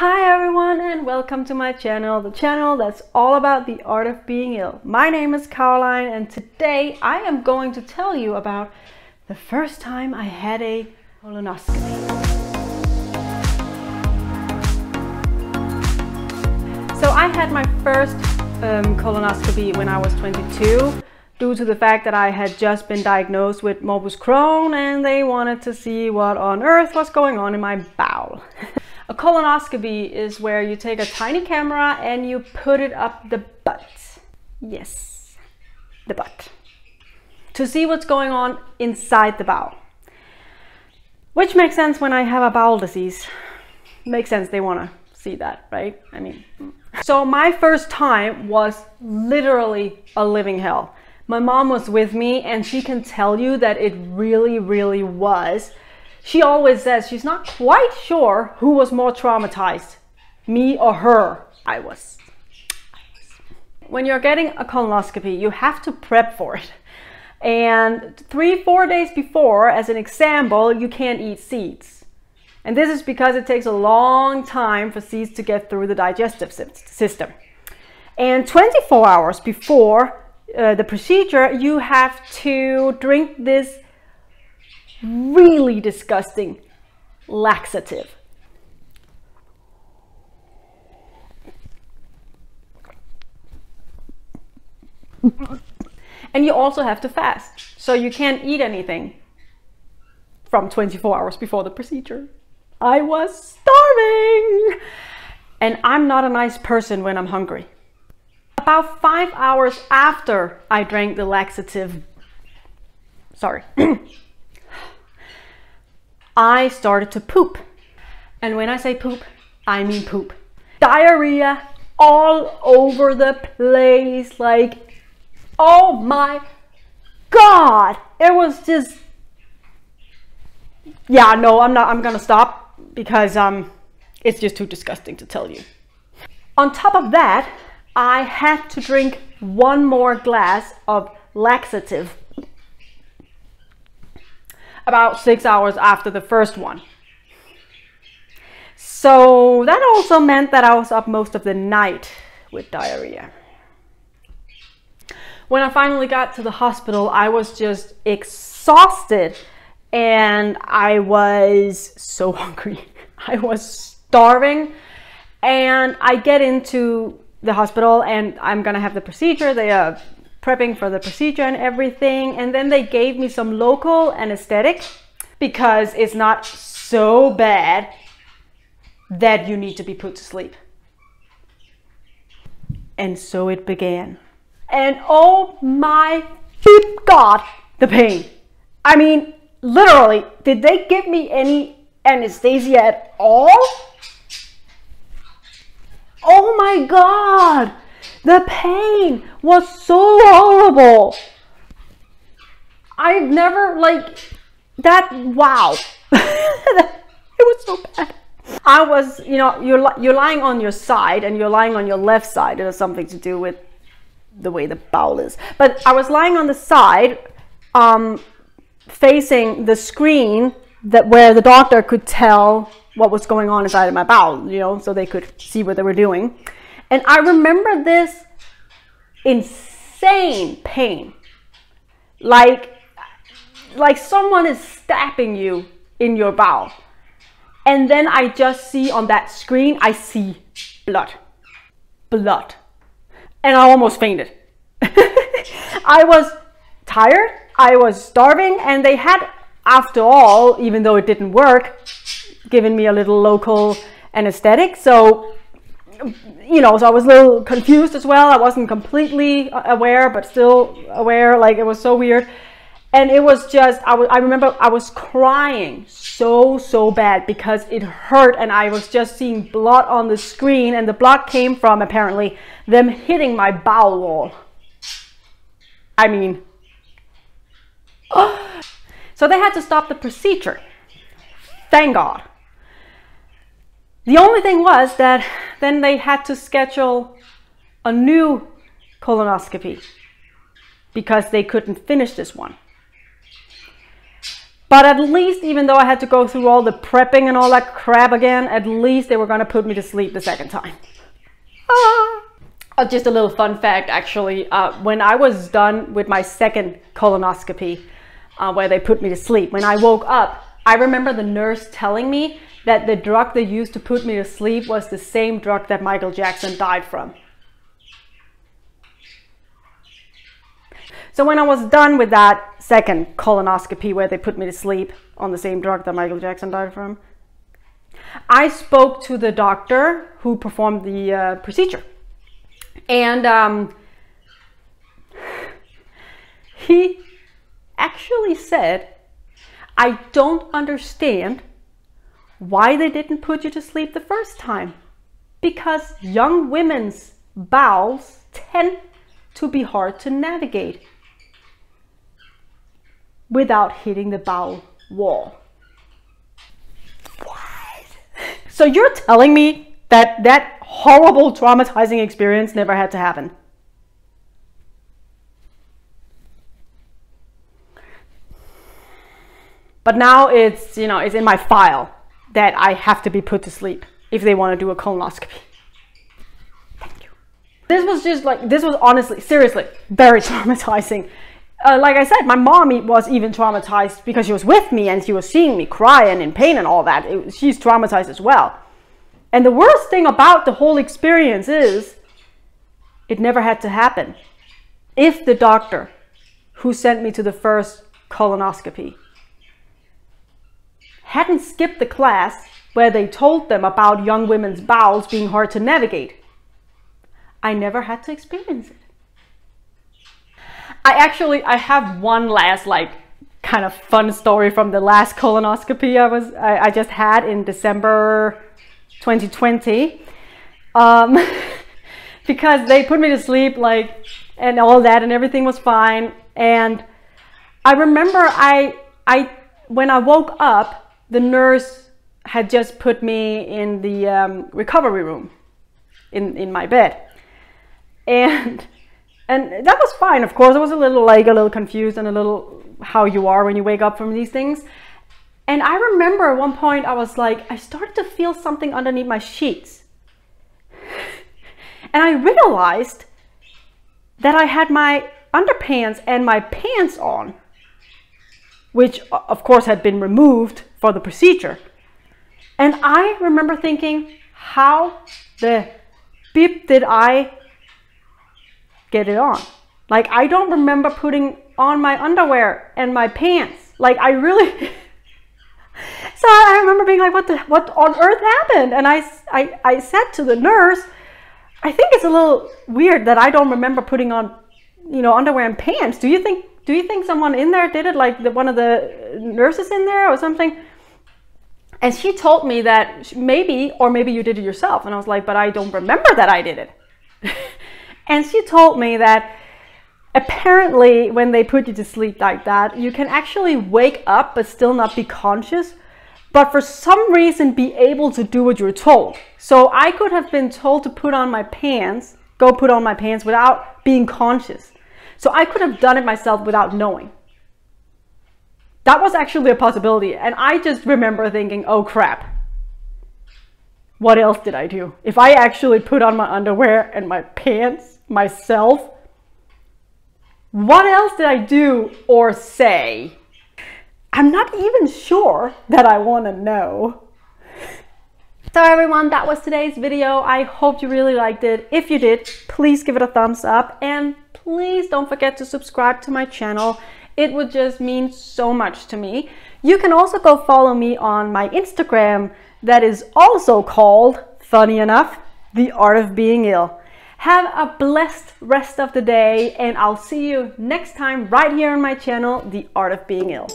Hi everyone and welcome to my channel, the channel that's all about the art of being ill. My name is Caroline and today I am going to tell you about the first time I had a colonoscopy. So I had my first um, colonoscopy when I was 22 due to the fact that I had just been diagnosed with morbus Crohn and they wanted to see what on earth was going on in my bowel. A colonoscopy is where you take a tiny camera and you put it up the butt. Yes, the butt. To see what's going on inside the bowel. Which makes sense when I have a bowel disease. Makes sense they want to see that, right? I mean, mm. so my first time was literally a living hell. My mom was with me and she can tell you that it really, really was she always says she's not quite sure who was more traumatized, me or her. I was. When you're getting a colonoscopy, you have to prep for it. And three, four days before, as an example, you can't eat seeds. And this is because it takes a long time for seeds to get through the digestive system. And 24 hours before uh, the procedure, you have to drink this really disgusting laxative. and you also have to fast. So you can't eat anything from 24 hours before the procedure. I was starving. And I'm not a nice person when I'm hungry. About five hours after I drank the laxative, sorry, I started to poop. And when I say poop, I mean poop. Diarrhea all over the place. Like, oh my God. It was just, yeah, no, I'm not, I'm gonna stop because um, it's just too disgusting to tell you. On top of that, I had to drink one more glass of laxative about six hours after the first one. So that also meant that I was up most of the night with diarrhea. When I finally got to the hospital, I was just exhausted and I was so hungry. I was starving and I get into the hospital and I'm gonna have the procedure. They uh, prepping for the procedure and everything. And then they gave me some local anesthetic because it's not so bad that you need to be put to sleep. And so it began. And oh my God, the pain. I mean, literally, did they give me any anesthesia at all? Oh my God. The pain was so horrible. I've never like that. Wow, it was so bad. I was, you know, you're you're lying on your side and you're lying on your left side. It has something to do with the way the bowel is. But I was lying on the side, um, facing the screen that where the doctor could tell what was going on inside of my bowel, you know, so they could see what they were doing. And I remember this insane pain. Like, like someone is stabbing you in your bowel. And then I just see on that screen, I see blood. Blood. And I almost fainted. I was tired, I was starving, and they had, after all, even though it didn't work, given me a little local anesthetic. So you know, so I was a little confused as well. I wasn't completely uh, aware, but still aware. Like it was so weird. And it was just, I, I remember I was crying so, so bad because it hurt and I was just seeing blood on the screen and the blood came from apparently them hitting my bowel wall. I mean, so they had to stop the procedure. Thank God. The only thing was that then they had to schedule a new colonoscopy because they couldn't finish this one. But at least, even though I had to go through all the prepping and all that crap again, at least they were gonna put me to sleep the second time. Ah. Uh, just a little fun fact, actually. Uh, when I was done with my second colonoscopy, uh, where they put me to sleep, when I woke up, I remember the nurse telling me that the drug they used to put me to sleep was the same drug that Michael Jackson died from. So when I was done with that second colonoscopy where they put me to sleep on the same drug that Michael Jackson died from, I spoke to the doctor who performed the uh, procedure. And um, he actually said, I don't understand why they didn't put you to sleep the first time. Because young women's bowels tend to be hard to navigate without hitting the bowel wall. What? So you're telling me that that horrible traumatizing experience never had to happen? But now it's, you know, it's in my file that I have to be put to sleep if they want to do a colonoscopy. Thank you. This was just like, this was honestly, seriously, very traumatizing uh, like I said, my mom was even traumatized because she was with me and she was seeing me cry and in pain and all that. It, she's traumatized as well. And the worst thing about the whole experience is it never had to happen. If the doctor who sent me to the first colonoscopy hadn't skipped the class where they told them about young women's bowels being hard to navigate, I never had to experience it. I actually I have one last like kind of fun story from the last colonoscopy I was I, I just had in December 2020 um, because they put me to sleep like and all that and everything was fine. And I remember I I when I woke up the nurse had just put me in the um, recovery room in in my bed and and that was fine, of course. I was a little like a little confused and a little how you are when you wake up from these things. And I remember at one point I was like, I started to feel something underneath my sheets. And I realized that I had my underpants and my pants on, which of course had been removed for the procedure. And I remember thinking, how the beep did I get it on. Like I don't remember putting on my underwear and my pants. Like I really So I remember being like what the what on earth happened? And I I I said to the nurse, I think it's a little weird that I don't remember putting on you know underwear and pants. Do you think do you think someone in there did it like the, one of the nurses in there or something? And she told me that maybe or maybe you did it yourself and I was like, "But I don't remember that I did it." And she told me that apparently when they put you to sleep like that, you can actually wake up but still not be conscious, but for some reason be able to do what you're told. So I could have been told to put on my pants, go put on my pants without being conscious. So I could have done it myself without knowing. That was actually a possibility. And I just remember thinking, oh crap, what else did I do? If I actually put on my underwear and my pants myself, what else did I do or say? I'm not even sure that I want to know. So everyone, that was today's video. I hope you really liked it. If you did, please give it a thumbs up and please don't forget to subscribe to my channel. It would just mean so much to me. You can also go follow me on my Instagram that is also called, funny enough, The Art of Being Ill. Have a blessed rest of the day and I'll see you next time right here on my channel, The Art of Being Ill.